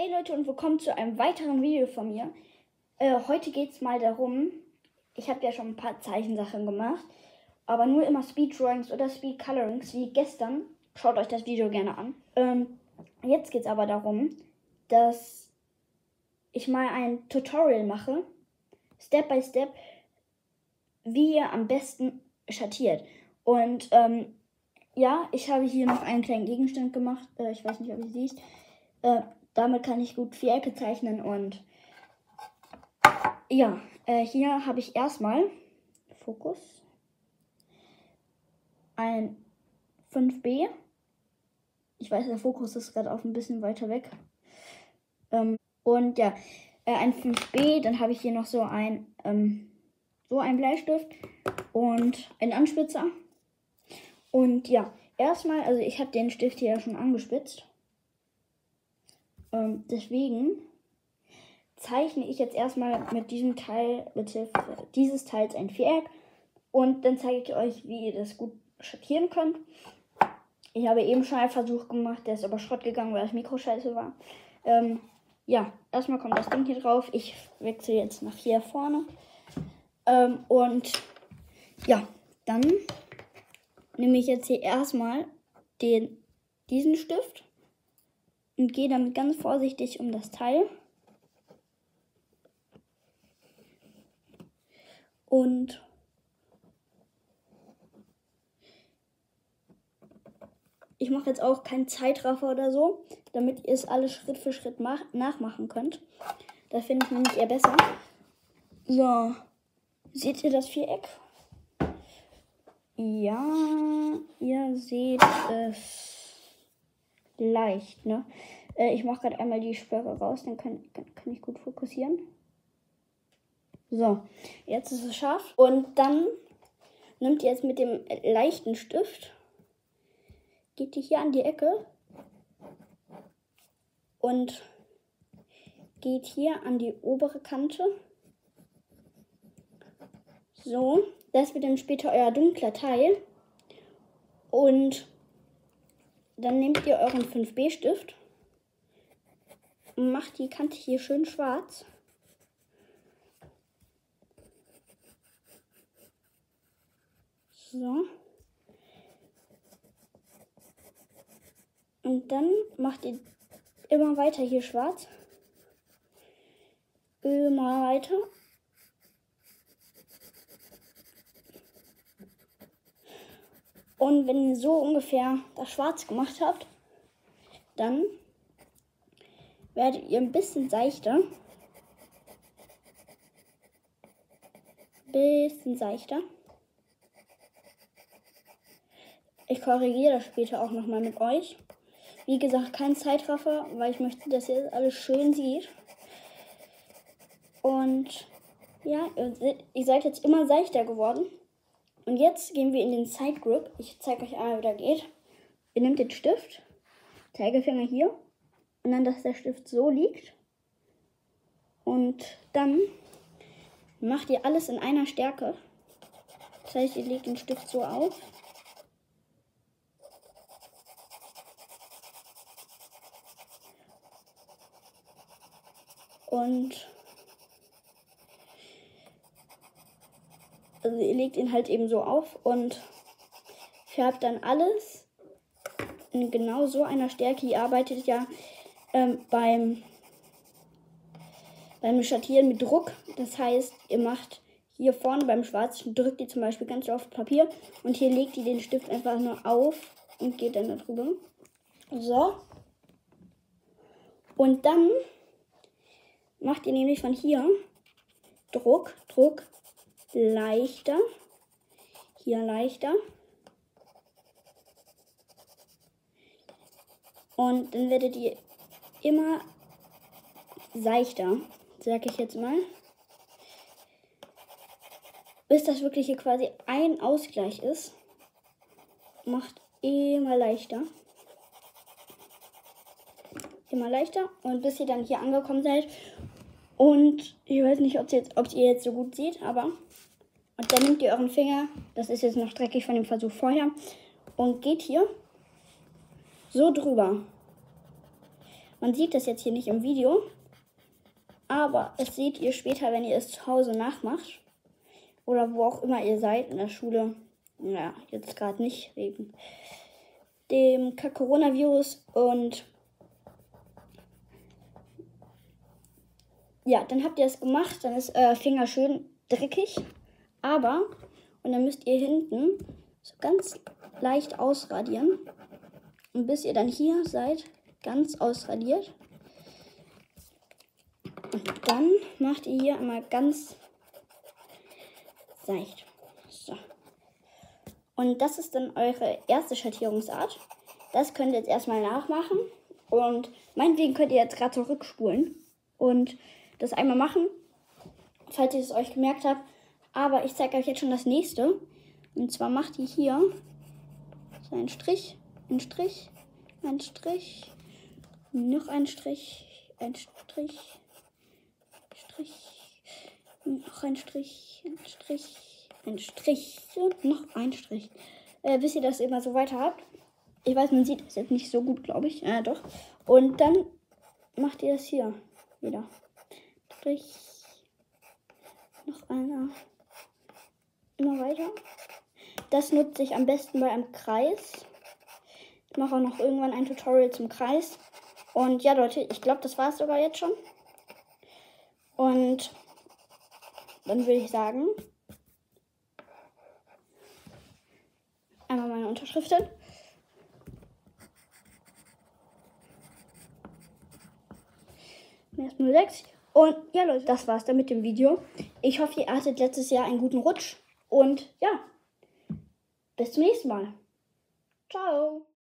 Hey Leute und willkommen zu einem weiteren Video von mir. Äh, heute geht es mal darum, ich habe ja schon ein paar Zeichensachen gemacht, aber nur immer Speed Drawings oder Speed Colorings wie gestern. Schaut euch das Video gerne an. Ähm, jetzt geht es aber darum, dass ich mal ein Tutorial mache, Step by Step, wie ihr am besten schattiert. Und ähm, ja, ich habe hier noch einen kleinen Gegenstand gemacht. Äh, ich weiß nicht, ob ihr siehst. Äh, damit kann ich gut Vierecke zeichnen und ja, äh, hier habe ich erstmal Fokus ein 5b. Ich weiß, der Fokus ist gerade auf ein bisschen weiter weg. Ähm, und ja, äh, ein 5b, dann habe ich hier noch so ein ähm, so ein Bleistift und ein Anspitzer. Und ja, erstmal, also ich habe den Stift hier ja schon angespitzt. Ähm, deswegen zeichne ich jetzt erstmal mit diesem Teil, mit Hilfe dieses Teils ein Viereck. Und dann zeige ich euch, wie ihr das gut schattieren könnt. Ich habe eben schon einen Versuch gemacht, der ist aber Schrott gegangen, weil das Mikro scheiße war. Ähm, ja, erstmal kommt das Ding hier drauf. Ich wechsle jetzt nach hier vorne. Ähm, und ja, dann nehme ich jetzt hier erstmal den, diesen Stift und gehe damit ganz vorsichtig um das Teil. Und ich mache jetzt auch keinen Zeitraffer oder so, damit ihr es alles Schritt für Schritt nachmachen könnt. Das finde ich nämlich eher besser. So, seht ihr das Viereck? Ja, ihr seht es leicht, ne? Äh, ich mache gerade einmal die Sperre raus, dann kann, kann, kann ich gut fokussieren. So, jetzt ist es scharf. Und dann nimmt ihr jetzt mit dem leichten Stift, geht ihr hier an die Ecke und geht hier an die obere Kante. So, das wird dann später euer dunkler Teil. Und dann nehmt ihr euren 5B-Stift und macht die Kante hier schön schwarz. So. Und dann macht ihr immer weiter hier schwarz. Immer weiter. Und wenn ihr so ungefähr das Schwarz gemacht habt, dann werdet ihr ein bisschen seichter. Bisschen seichter. Ich korrigiere das später auch nochmal mit euch. Wie gesagt, kein Zeitraffer, weil ich möchte, dass ihr das alles schön seht. Und ja, ihr seid jetzt immer seichter geworden. Und jetzt gehen wir in den Side Grip. Ich zeige euch einmal, wie das geht. Ihr nehmt den Stift, Zeigefinger hier und dann, dass der Stift so liegt. Und dann macht ihr alles in einer Stärke. Das heißt, ihr legt den Stift so auf. Und also ihr legt ihn halt eben so auf und färbt dann alles in genau so einer Stärke. Ihr arbeitet ja ähm, beim, beim Schattieren mit Druck. Das heißt, ihr macht hier vorne beim Schwarzen, drückt ihr zum Beispiel ganz auf Papier und hier legt ihr den Stift einfach nur auf und geht dann darüber. So. Und dann macht ihr nämlich von hier Druck, Druck, leichter. Hier leichter. Und dann werdet ihr immer seichter, sag ich jetzt mal. Bis das wirklich hier quasi ein Ausgleich ist. Macht immer leichter. Immer leichter. Und bis ihr dann hier angekommen seid. Und ich weiß nicht, ob ihr jetzt, ob ihr jetzt so gut seht, aber und dann nehmt ihr euren Finger, das ist jetzt noch dreckig von dem Versuch vorher, und geht hier so drüber. Man sieht das jetzt hier nicht im Video, aber es seht ihr später, wenn ihr es zu Hause nachmacht. Oder wo auch immer ihr seid, in der Schule. Ja, jetzt gerade nicht, wegen dem Coronavirus. Und ja, dann habt ihr es gemacht. Dann ist euer Finger schön dreckig. Aber, und dann müsst ihr hinten so ganz leicht ausradieren. Und bis ihr dann hier seid, ganz ausradiert. Und dann macht ihr hier einmal ganz seicht. So. Und das ist dann eure erste Schattierungsart. Das könnt ihr jetzt erstmal nachmachen. Und meinetwegen könnt ihr jetzt gerade zurückspulen und das einmal machen, falls ihr es euch gemerkt habt. Aber ich zeige euch jetzt schon das nächste. Und zwar macht ihr hier so einen Strich, einen Strich, einen Strich, noch ein Strich, ein Strich, Strich, noch ein Strich, ein Strich, ein Strich und noch ein Strich. Äh, bis ihr das immer so weiter habt. Ich weiß, man sieht es jetzt nicht so gut, glaube ich. Ja, doch. Und dann macht ihr das hier wieder. Strich. Noch einer. Immer weiter. Das nutze ich am besten bei einem Kreis. Ich mache auch noch irgendwann ein Tutorial zum Kreis. Und ja, Leute, ich glaube, das war es sogar jetzt schon. Und dann würde ich sagen, einmal meine Unterschriften. Erstmal 06. Und ja, Leute, das war's dann mit dem Video. Ich hoffe, ihr hattet letztes Jahr einen guten Rutsch. Und ja, bis zum nächsten Mal. Ciao.